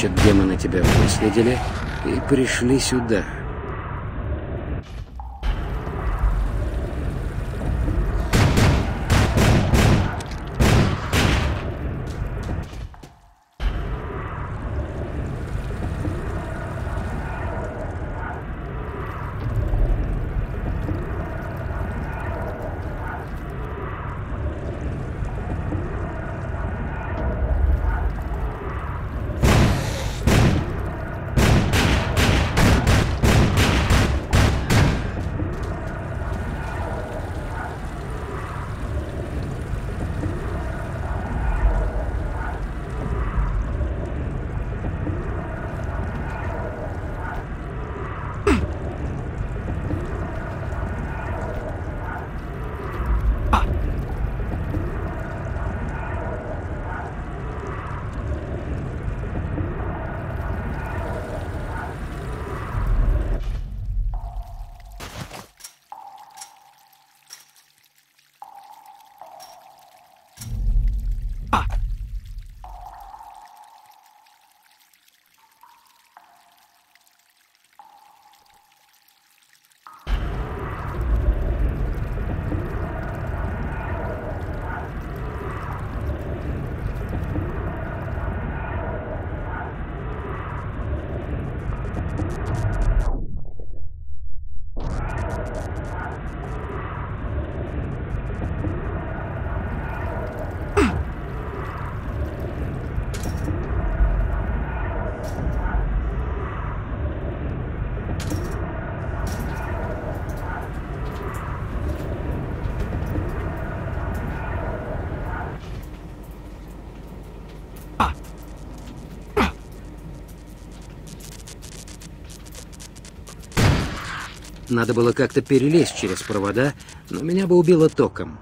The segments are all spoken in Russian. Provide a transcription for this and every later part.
Значит, демоны тебя выследили и пришли сюда. Надо было как-то перелезть через провода, но меня бы убило током.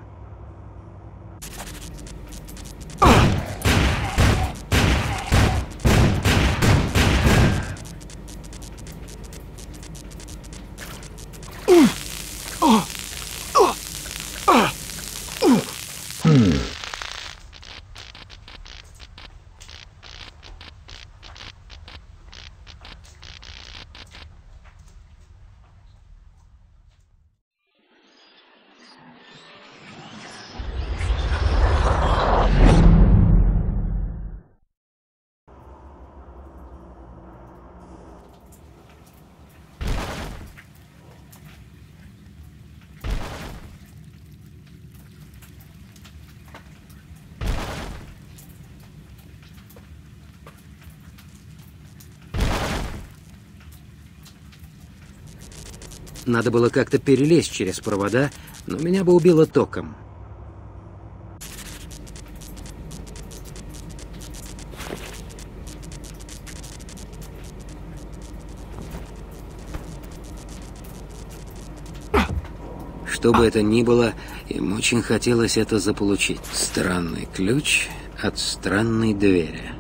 Надо было как-то перелезть через провода, но меня бы убило током. Что бы это ни было, им очень хотелось это заполучить. Странный ключ от странной двери.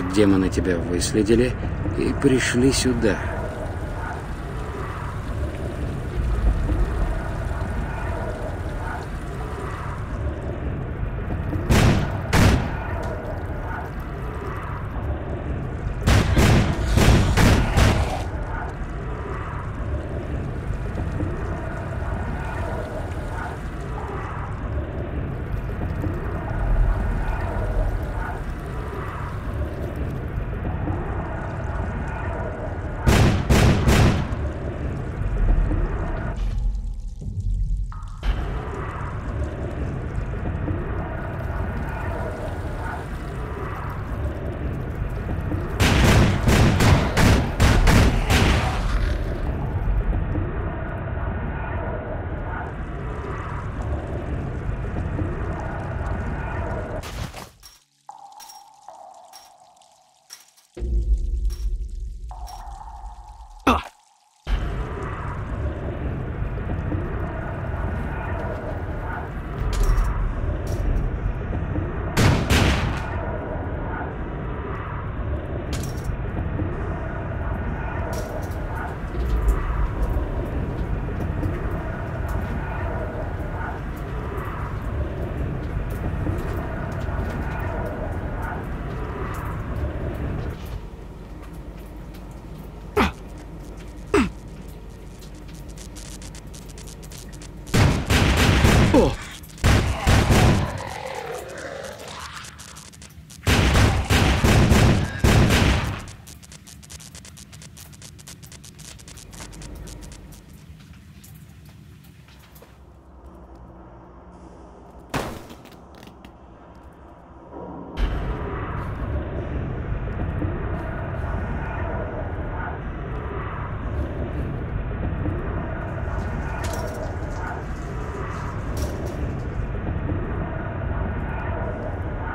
Значит, демоны тебя выследили и пришли сюда.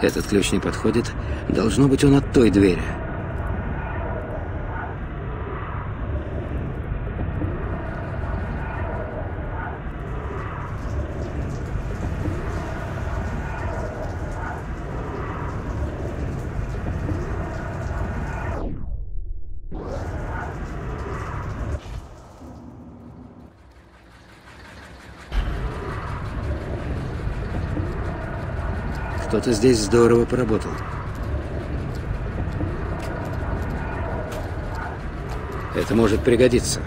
Этот ключ не подходит. Должно быть он от той двери. Кто-то здесь здорово поработал. Это может пригодиться.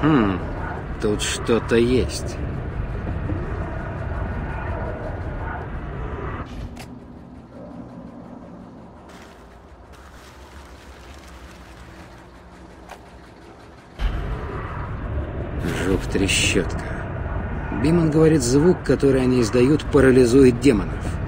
Хм, тут что-то есть. Жук-трещотка. Биман говорит, звук, который они издают, парализует демонов.